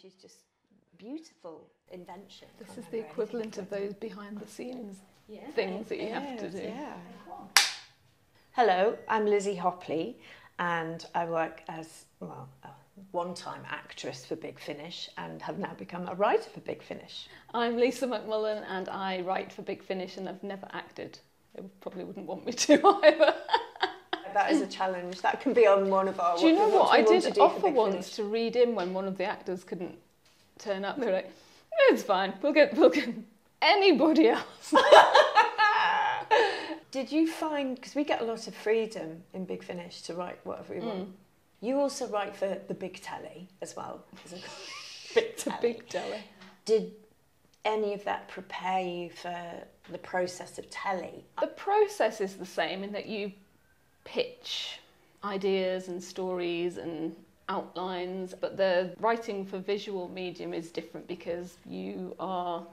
she's just beautiful invention. This is the equivalent of those behind the scenes Yeah, things that you it have to do. Yeah. Hello, I'm Lizzie Hopley, and I work as well a one-time actress for Big Finish, and have now become a writer for Big Finish. I'm Lisa McMullin and I write for Big Finish and I've never acted. They probably wouldn't want me to either. That is a challenge. That can be on one of our. do you know what what? I did offer Big once to read in when one of the actors couldn't turn up. They were like, it's fine, we'll get, we'll get anybody else. Did you find because we get a lot of freedom in Big Finish to write whatever we want? Mm. You also write for the Big Telly as well. as a- It's a big telly. Did any of that prepare you for the process of telly? The process is the same in that you pitch ideas and stories and outlines, but the writing for visual medium is different because you are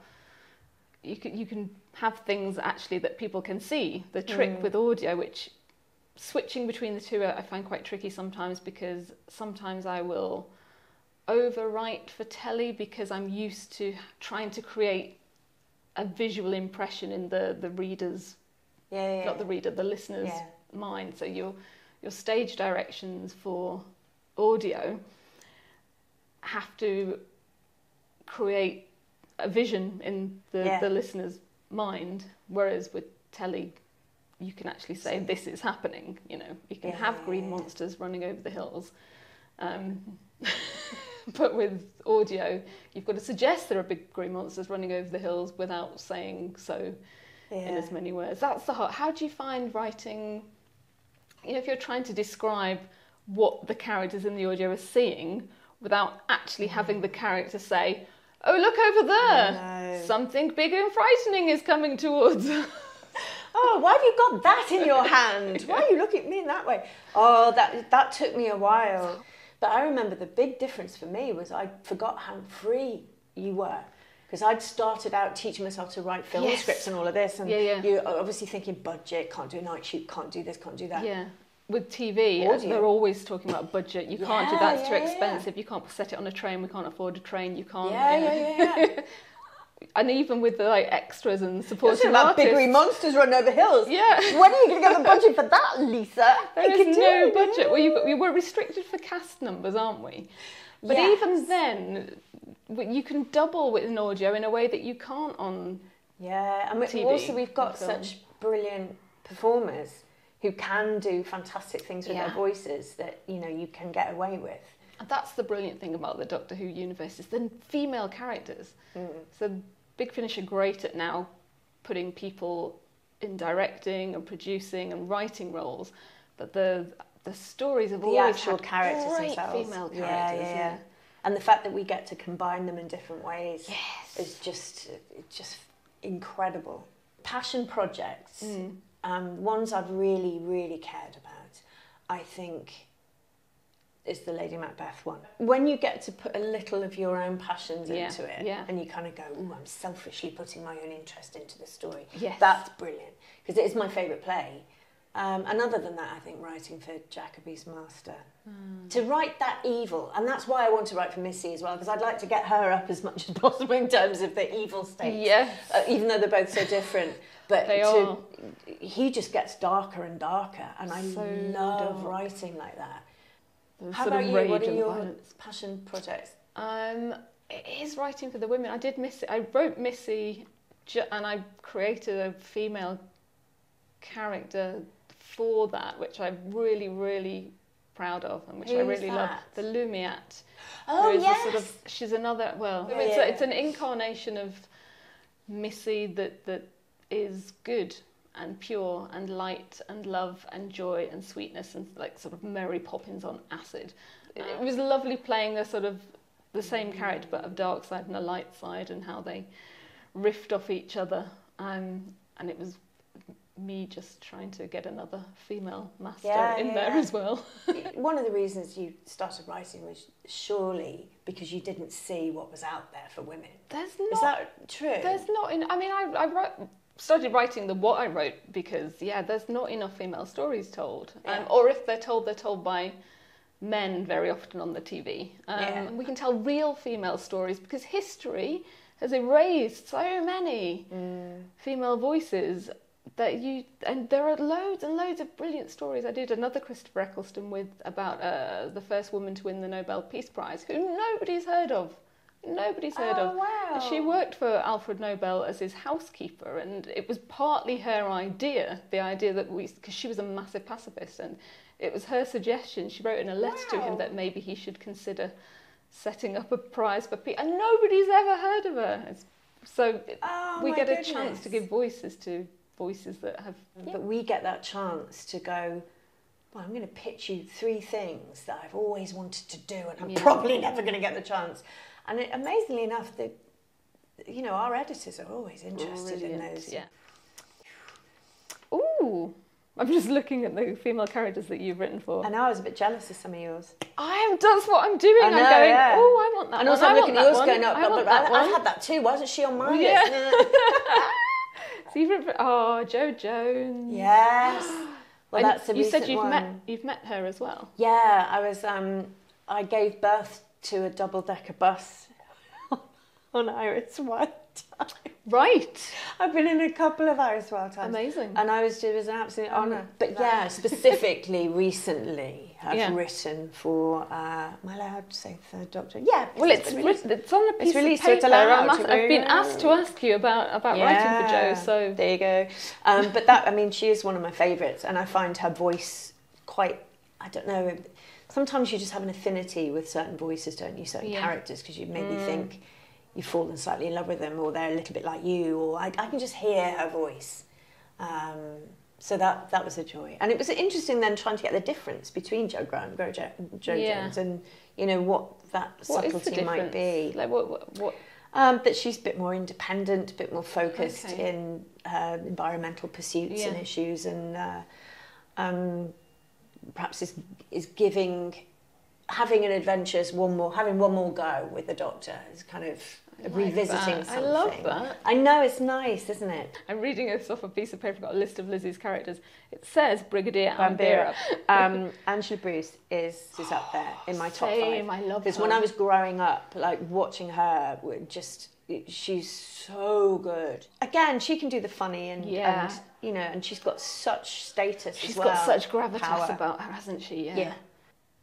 you can you can have things actually that people can see. The trick Mm. with audio, which switching between the two, I find quite tricky sometimes because sometimes I will overwrite for telly because I'm used to trying to create a visual impression in the the reader's Yeah, yeah. not the reader, the listener's Yeah. Mind. So your your stage directions for audio have to create a vision in the, Yeah. the listener's mind, whereas with telly you can actually say this is happening. You know, you can Yeah, have green yeah, yeah. monsters running over the hills. Um, but with audio, you've got to suggest there are big green monsters running over the hills without saying so in as many words. That's the hard. How do you find writing? You know, if you're trying to describe what the characters in the audio are seeing without actually mm-hmm. having the character say, "Oh, look over there! Something big and frightening is coming towards." us." Oh, why have you got that in your hand? Why are you looking at me in that way? Oh, that that took me a while. But I remember the big difference for me was I forgot how free you were. Because I'd started out teaching myself to write film Yes. scripts and all of this, and Yeah, yeah. you're obviously thinking budget, can't do night shoot, can't do this, can't do that. yeah. With TV, Audio. they're always talking about budget. You can't do Yeah, that; it's too yeah, yeah. expensive. You can't set it on a train. We can't afford a train. You can't. yeah, you know. yeah, yeah. And even with the like extras and supporting about big green monsters running over hills. Yeah. When are you going to get the budget for that, Lisa? There can no budget. Well, you, we were restricted for cast numbers, aren't we? But Yes. even then, you can double with an audio in a way that you can't on. Yeah, and TV also we've got such brilliant performers who can do fantastic things with Yeah. their voices that you know you can get away with. And that's the brilliant thing about the Doctor Who universe is the female characters. Mm. So Big Finish are great at now putting people in directing and producing and writing roles, but the the stories have The always actual had characters great themselves. female Yeah, characters. yeah, yeah. And the fact that we get to combine them in different ways Yes. is just just incredible. Passion projects, Mm. um, ones I've really, really cared about, I think is the Lady Macbeth one. When you get to put a little of your own passions Yeah, into it yeah. and you kind of go, ooh, I'm selfishly putting my own interest into the story. Yes. That's brilliant because it is my favourite play. Um, and other than that, I think writing for Jacobi's Master. Hmm. To write that evil, and that's why I want to write for Missy as well, because I'd like to get her up as much as possible in terms of the evil state. Yes. Uh, even though they're both so different. But They to, are. he just gets darker and darker, and I So love dark. writing like that. The How sort about you? What are and your violence. passion projects? Um, it is writing for the women. I did miss it. I wrote Missy, and I created a female character for that, which I'm really, really proud of, and which I Who's really love. The Lumiat. Oh, who is a yes. sort of, she's another. Well, Yeah, it's, yeah. A, it's an incarnation of Missy that that is good and pure and light and love and joy and sweetness and like sort of Mary Poppins on acid. It, it was lovely playing a sort of the same character but of dark side and a light side and how they riffed off each other. Um, and it was me just trying to get another female master Yeah, in yeah, there yeah. as well. One of the reasons you started writing was surely because you didn't see what was out there for women. There's not Is that true? There's not. In, I mean, I, I wrote, started writing the what I wrote because yeah, there's not enough female stories told, Yeah. um, or if they're told, they're told by men very often on the TV. Um, Yeah. We can tell real female stories because history has erased so many Mm. female voices that you and there are loads and loads of brilliant stories. I did another Christopher Eccleston with about uh, the first woman to win the Nobel Peace Prize, who nobody's heard of. Nobody's heard Oh, of. wow. She worked for Alfred Nobel as his housekeeper, and it was partly her idea, the idea that we, because she was a massive pacifist, and it was her suggestion. She wrote in a letter to him that maybe he should consider setting up a prize for peace, and nobody's ever heard of her. It's, so Oh, we get a chance to give voices to voices that have. But we get that chance to go, well, I'm going to pitch you three things that I've always wanted to do and I'm Yeah. probably never going to get the chance. And it, amazingly enough, the, you know, our editors are always interested in Brilliant, those. Yeah. Ooh, I'm just looking at the female characters that you've written for. And I was a bit jealous of some of yours. I am. That's what I'm doing. I I'm going. yeah. Oh, I want that and one. also I I'm looking at yours that going, up, I but, but that I, one. I've had that too. Why isn't she on mine? Yeah. So you've written. Oh, Jo Jones. yes. Well, And that's a you said you've one. met. You've met her as well. Yeah, I was. Um, I gave birth to a double decker bus on Iris Wild Time. Right. I've been in a couple of Iris Wildthymes. Amazing. And I was, it was an absolute honour. But yeah, specifically recently, I've Yeah. written for, uh, am I allowed to say Third Doctor? Yeah. Well, it's written, it's on a piece released, of so paper. it's allowed I'm asked- to I've been asked to ask you about about writing for Jo, So there you go. Um, but that, I mean, she is one of my favourites, and I find her voice quite. I don't know. Sometimes you just have an affinity with certain voices, don't you? Certain Yeah. characters, because you maybe Mm. think you've fallen slightly in love with them, or they're a little bit like you, or I, I can just hear her voice. Um, so that that was a joy, and it was interesting then trying to get the difference between Jo Graham, Jo, Jo Yeah. Jones, and you know what that what subtlety might be. Like what? What? what Um, that she's a bit more independent, a bit more focused Okay. in her environmental pursuits and issues, and uh, um, perhaps is is giving, having an adventure as one more, having one more go with the Doctor is kind of like revisiting that. something. I love that. I know it's nice, isn't it? I'm reading this off a piece of paper. I've got a list of Lizzie's characters. It says Brigadier Bambera. Ambira. Um, Angela Bruce is is up there in my top five. I love Because when I was growing up, like watching her, just she's so good. Again, she can do the funny and Yeah. and you know, and she's got such status She's as well. got such gravitas power. about her, hasn't she? Yeah. Yeah.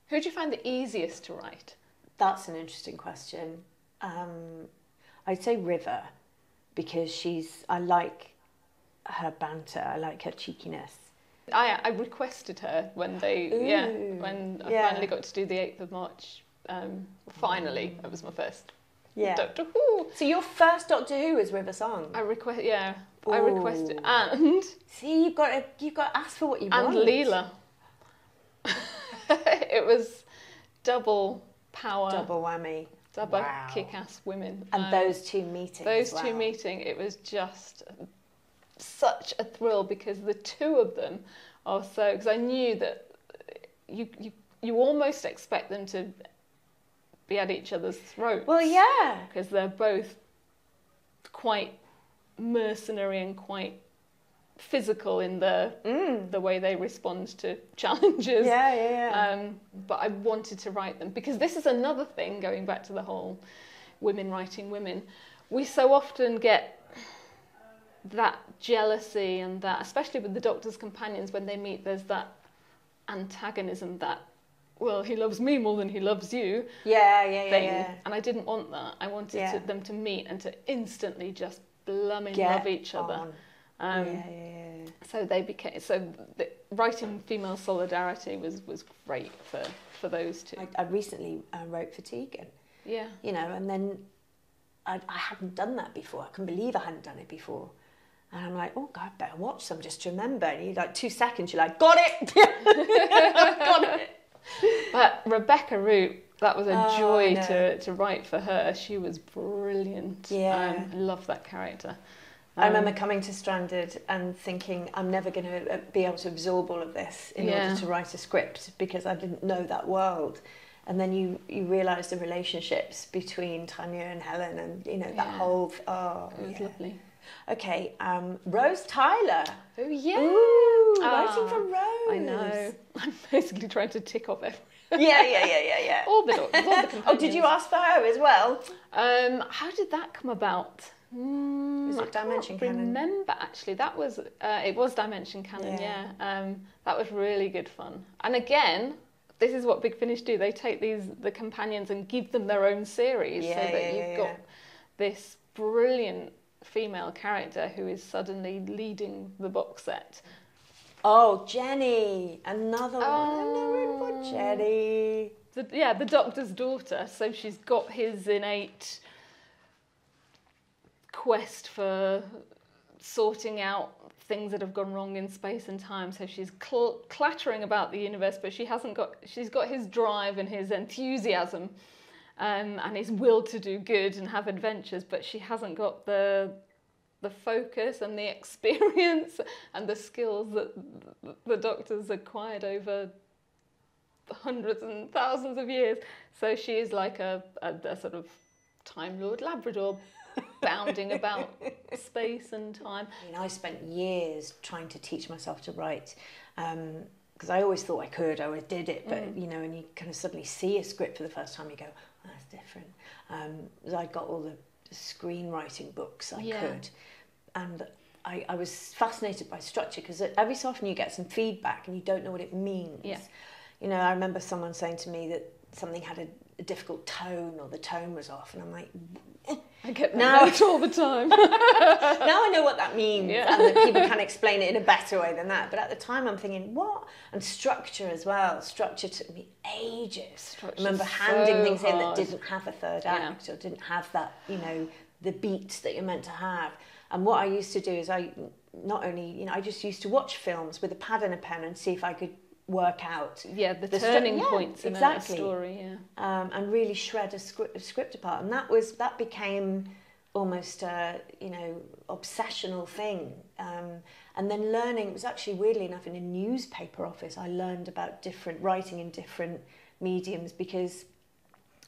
Who do you find the easiest to write? That's an interesting question. Um, I'd say River because she's. I like her banter. I like her cheekiness. I I requested her when they yeah when I yeah. finally got to do the eighth of March. Um, finally, that was my first Yeah. Doctor Who. So your first Doctor Who was River Song. I request yeah I Ooh. requested and See, you've got to you've got to ask for what you and want. And Leela. it was double power, Double whammy. double Wow. kick-ass women. And Um, those two meetings. those two meeting, it was just such a thrill because the two of them are so. Because I knew that you you you almost expect them to be at each other's throats. Well, yeah. because they're both quite mercenary and quite physical in the Mm. the way they respond to challenges. Yeah, yeah, yeah. Um, but I wanted to write them because this is another thing going back to the whole women writing women. We so often get that jealousy and that, especially with the Doctor's companions when they meet, there's that antagonism that, well, he loves me more than he loves you yeah, yeah, yeah, thing. yeah. And I didn't want that. I wanted Yeah. to, them to meet and to instantly just blooming Get love each other. on. Um, yeah, yeah, yeah. So they became so the, writing female solidarity was was great for for those two. I, I recently uh, wrote for Tegan, yeah. you know, and then I, I hadn't done that before. I couldn't believe I hadn't done it before. And I'm like, oh God, I better watch some just to remember. And you like two seconds, you're like, got it, got it. But Rebecca Root, that was a Oh, joy know. to, to write for her. She was brilliant. Yeah. Um, I love that character. I Um, remember coming to Stranded and thinking, I'm never going to be able to absorb all of this in Yeah. order to write a script because I didn't know that world. And then you, you realise the relationships between Tania and Helen and, you know, that Yeah. whole, oh, It was yeah. lovely. Okay, um, Rose Tyler. Oh yeah. Ooh, Ah, writing for Rose. I know. I'm basically trying to tick off every, yeah, yeah, yeah, yeah, yeah. all the doctors, all the companions. Oh, did you ask for her as well? Um, how did that come about? Mm, Was it Dimension Cannon? Remember, actually, that was uh, it was Dimension Cannon. Yeah. Yeah, Um, that was really good fun. And again, this is what Big Finish do. They take these the companions and give them their own series, so that yeah, you've yeah, got yeah. this brilliant female character who is suddenly leading the box set. Oh, Jenny, another one. Oh. Never heard Jenny. The, yeah, the Doctor's daughter. So she's got his innate quest for sorting out things that have gone wrong in space and time. So she's cl- clattering about the universe, but she hasn't got. She's got his drive and his enthusiasm, um, and his will to do good and have adventures. But she hasn't got the the focus and the experience and the skills that the Doctor's acquired over hundreds and thousands of years. So she is like a, a, a sort of Time Lord Labrador bounding about space and time. I mean, I spent years trying to teach myself to write because I always thought I could, I always did it, but you know, and you kind of suddenly see a script for the first time, you go, oh, that's different. Um, I got all the screenwriting books I Yeah. could, and I, I was fascinated by structure because every so often you get some feedback and you don't know what it means. Yeah. You know, I remember someone saying to me that something had a, a difficult tone or the tone was off, and I'm like, I get that Now- note all the time. now I know what that means, Yeah. and that people can explain it in a better way than that. But at the time, I'm thinking, what? And structure as well. Structure took me ages. I Structure's remember handing so thing in that didn't have a third Yeah. act or didn't have that, you know, the beat that you're meant to have. And what I used to do is I not only, you know, I just used to watch films with a pad and a pen and see if I could work out yeah, the, The turning yeah, points in exactly. a story. Yeah. um, and really shred a script, a script apart. And that was that became almost a you know obsessional thing. Um, and then learning it was actually weirdly enough in a newspaper office. I learned about different writing in different mediums because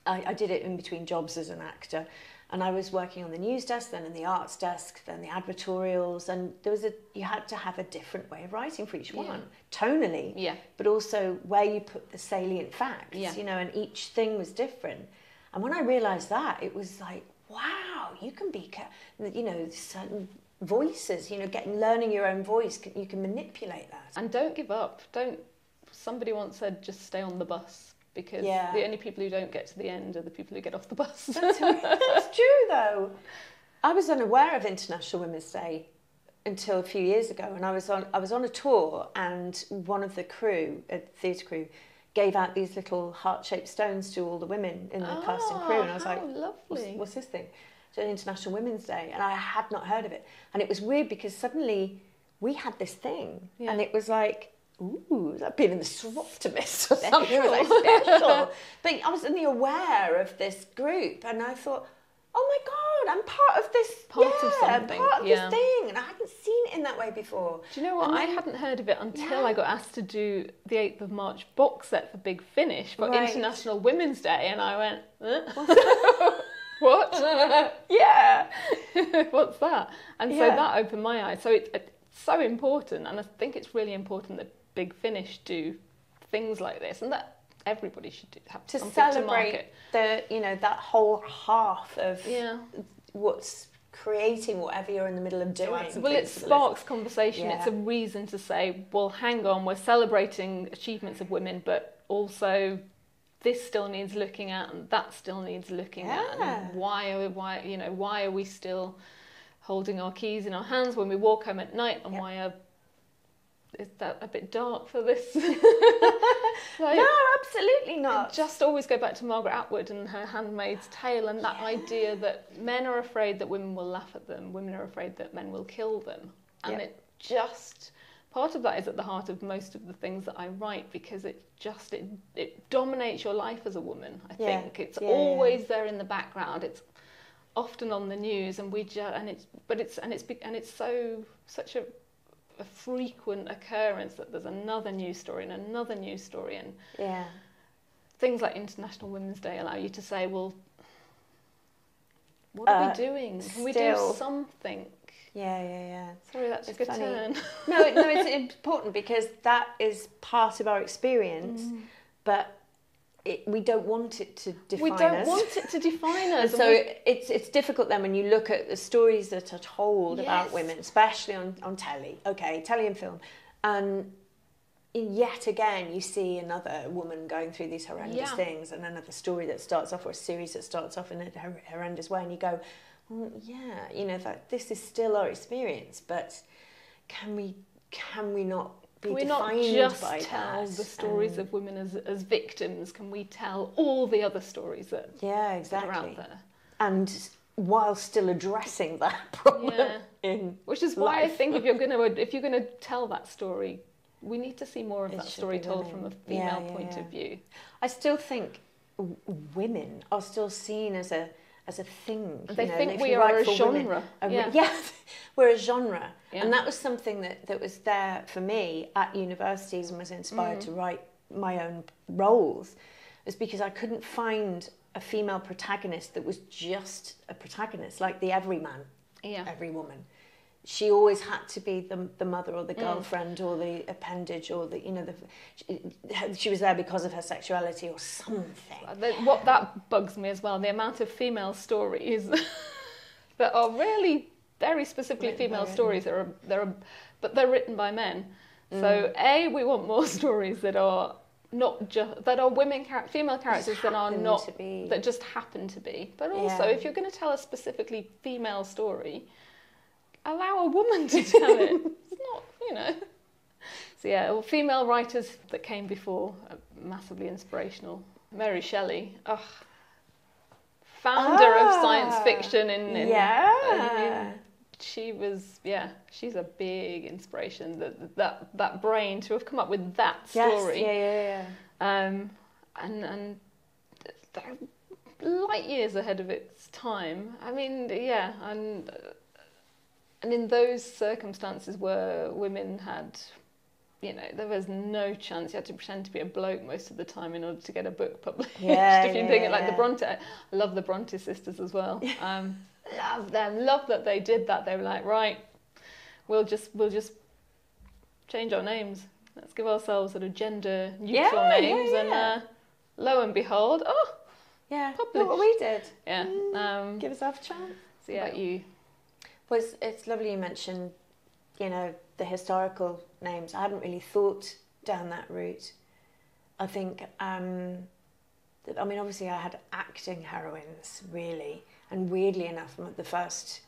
I, I did it in between jobs as an actor. And I was working on the news desk, then in the arts desk, then the advertorials, and there was a you had to have a different way of writing for each Yeah. one, tonally Yeah. but also where you put the salient facts, Yeah. you know, and each thing was different. And when I realized that, it was like, wow, you can be, you know, certain voices, you know, getting learning your own voice, you can manipulate that. And don't give up. Don't. Somebody once said, just stay on the bus because Yeah. the only people who don't get to the end are the people who get off the bus. That's, that's true, though. I was unaware of International Women's Day until a few years ago, and I was on I was on a tour, and one of the crew, a theatre crew, gave out these little heart-shaped stones to all the women in the cast and crew, and I was Oh, how like, what's, lovely. what's this thing? So International Women's Day, and I had not heard of it, and it was weird because suddenly we had this thing, Yeah. and it was like. Ooh, that being in the optimist or something it was like special. but I was suddenly aware of this group, and I thought, oh my god, I'm part of this Part yeah, of something, part of yeah. this thing, and I hadn't seen it in that way before. Do you know what? And I hadn't heard of it until Yeah. I got asked to do the 8th of March box set for Big Finish for Right. International Women's Day, and I went, "Huh? what? Yeah, What's that? And so that opened my eyes. So it, it's so important, and I think it's really important that Big Finish do things like this, and that everybody should do, have to celebrate to the you know that whole half of Yeah. what's creating whatever you're in the middle of doing. Well, it sparks conversation. It's a reason to say, well, hang on, we're celebrating achievements of women, but also this still needs looking at, and that still needs looking at. And why are we, why you know why are we still holding our keys in our hands when we walk home at night, and Yeah. why are is that a bit dark for this? like, No, absolutely not. just always go back to Margaret Atwood and her Handmaid's Tale and that idea that men are afraid that women will laugh at them, women are afraid that men will kill them. And Yeah. it just part of that is at the heart of most of the things that I write because it just it, it dominates your life as a woman. I Yeah. think it's Yeah, yeah. always there in the background. It's often on the news and we just and it's but it's and it's be- and it's so such a a frequent occurrence that there's another news story and another news story and yeah. things like International Women's Day allow you to say, well, what are Uh, we doing? Can we do something? Yeah, yeah, yeah. Sorry, that's It's a funny. turn. No, no, it's important because that is part of our experience. Mm. But it, we don't want it to define us. we don't us. want it to define us. so we- it's it's difficult then when you look at the stories that are told about women, especially on, on telly, okay, telly and film, and yet again you see another woman going through these horrendous Yeah. things, and another story that starts off or a series that starts off in a horrendous way, and you go, well, yeah, you know that this is still our experience, but can we can we not be Can we not just tell that? the stories And- of um, women as, as victims? Can we tell all the other stories that, yeah, that exactly, are out there? and while still addressing that problem Yeah. in Which is why I think if you're gonna if you're gonna tell that story, we need to see more of It that story told from a female yeah, point yeah. of view. I still think w- women are still seen as a as a thing. They know, think we are a women- genre. a- Yeah. we're a genre, Yeah. and that was something that that was there for me at universities and was Mm. inspired to write my own roles, is because I couldn't find a female protagonist that was just a protagonist, like the everyman, Yeah. every woman. She always had to be the, the mother or the Mm. girlfriend or the appendage or the you know the she, she was there because of her sexuality or something. The- What that bugs me as well, the amount of female stories that are really very specifically Written female stories that are, that are, but they're written by men. Mm. So a, we want more stories that are not just that are women, char- female characters that are not that just happen to be. But also, Yeah. if you're going to tell a specifically female story, allow a woman to tell it. it's not, you know. So yeah, well, female writers that came before are massively inspirational. Mary Shelley, ugh, founder of science Ah, fiction in, in yeah. I mean, she was yeah, she's a big inspiration. That that that brain to have come up with that story. Yes, yeah, yeah, yeah. Um, and and light years ahead of its time. I mean, yeah, and uh, and in those circumstances where women had, you know, there was no chance. You had to pretend to be a bloke most of the time in order to get a book published. Yeah, if you yeah, think it like the. Bronte, I love the Bronte sisters as well. Um, love them. Love that they did that. They were like, right, we'll just we'll just change our names. Let's give ourselves sort of gender neutral Yeah, yeah, names, and uh, lo and behold, oh Yeah, Published. what we did. yeah. Um, Give ourselves a chance. so yeah, you Well, it's, lovely you mentioned, you know, the historical names. I hadn't really thought down that route. I think, um, that, I mean, obviously I had acting heroines, really. And weirdly enough, the first,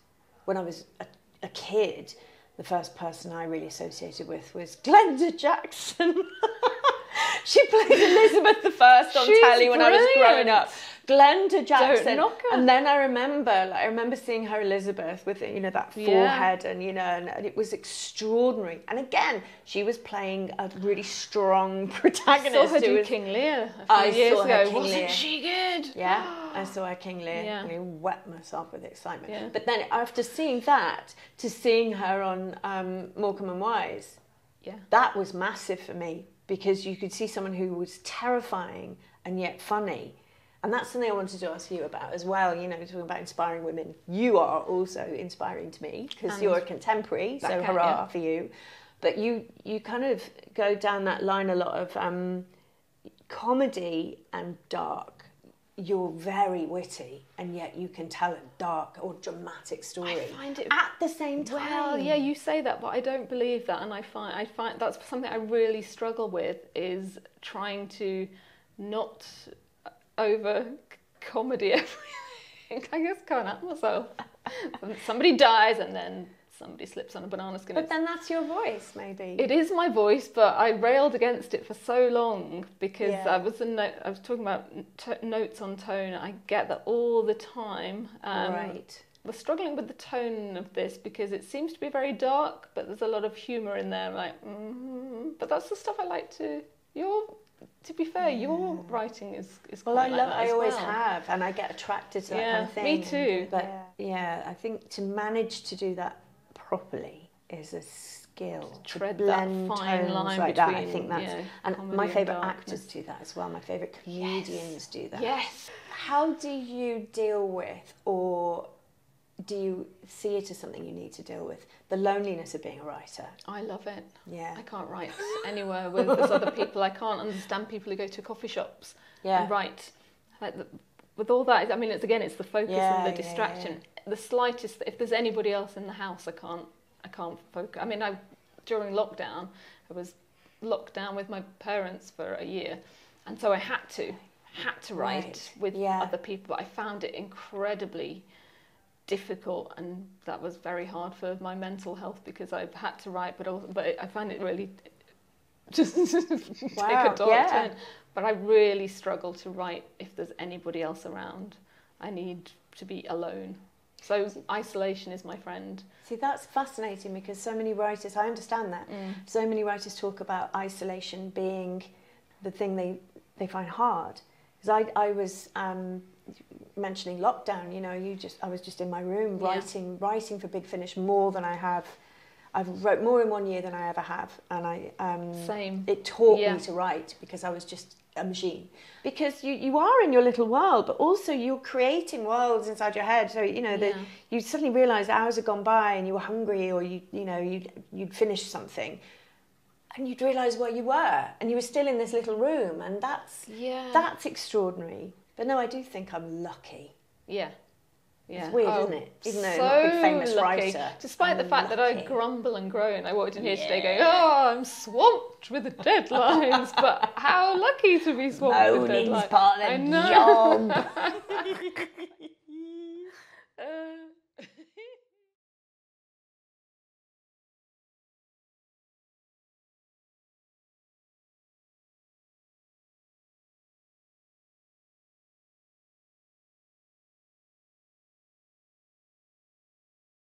when I was a, a kid, the first person I really associated with was Glenda Jackson. she played Elizabeth I on She's telly when I was growing up. Glenda Jackson. And then I remember, like, I remember seeing her Elizabeth with you know that Yeah. forehead, and you know, and, and it was extraordinary. And again, she was playing a really strong protagonist. saw her do was- King Lear a few I years saw her ago. King Wasn't Lear. she good? Yeah, I saw her King Lear. Yeah. and I wet myself with excitement. Yeah. But then after seeing that, to seeing her on um, Morecambe and Wise, Yeah. that was massive for me because you could see someone who was terrifying and yet funny. And that's something I wanted to ask you about as well. You know, talking about inspiring women, you are also inspiring to me because you're a contemporary, so hurrah yeah. for you. But you, you kind of go down that line a lot of um, comedy and dark. You're very witty, and yet you can tell a dark or dramatic story I find it at the same time. Well, yeah, you say that, but I don't believe that, and I find I find that's something I really struggle with is trying to not over comedy everything. I just can't help myself. Somebody dies, and then somebody slips on a banana skin. But then that's your voice, maybe. It is my voice, but I railed against it for so long because Yeah. I was in no- I was talking about t- notes on tone. I get that all the time. Um, right. We're struggling with the tone of this because it seems to be very dark, but there's a lot of humour in there. I'm like, mm but that's the stuff I like to. Your, to be fair, your writing is is Well, quite I like love. that I always well. have, and I get attracted to that Yeah, kind of thing. me too. But yeah. I think to manage to do that properly is a skill. To tread that blend fine tones line like that. I think that's yeah, and my favourite actors do that as well. My favourite comedians do that. Yes. How do you deal with, or do you see it as something you need to deal with, the loneliness of being a writer? I love it. Yeah. I can't write anywhere with other people. I can't understand people who go to coffee shops Yeah. and write. Like the, with all that, I mean, it's again, it's the focus Yeah, and the yeah, distraction. The slightest, if there's anybody else in the house, I can't, I can't focus. I mean, I during lockdown, I was locked down with my parents for a year, and so I had to, had to write Right, with yeah. other people. But I found it incredibly difficult, and that was very hard for my mental health because I had to write, but also, but I find it really just take a dark yeah. turn. But I really struggle to write if there's anybody else around. I need to be alone. So isolation is my friend. See, that's fascinating because so many writers, I understand that. So many writers talk about isolation being the thing they, they find hard. Because I, I was um, mentioning lockdown, you know, you just I was just in my room Yeah. writing writing for Big Finish more than I have. I've wrote more in one year than I ever have, and I um, Same. it taught Yeah. me to write because I was just a machine. Because you, you are in your little world, but also you're creating worlds inside your head. So you know that Yeah. you suddenly realise hours had gone by and you were hungry, or you you know you'd you'd finished something, and you'd realise where you were, and you were still in this little room, and that's Yeah. that's extraordinary. But no, I do think I'm lucky. Yeah. Yeah. It's weird, Oh, isn't it? Even though I'm so not a big famous lucky. writer, Despite the I'm fact that I grumble and groan, I walked in here today going, "Oh, I'm swamped with the deadlines." but how lucky to be swamped with Moaning's deadlines! part of I know. job.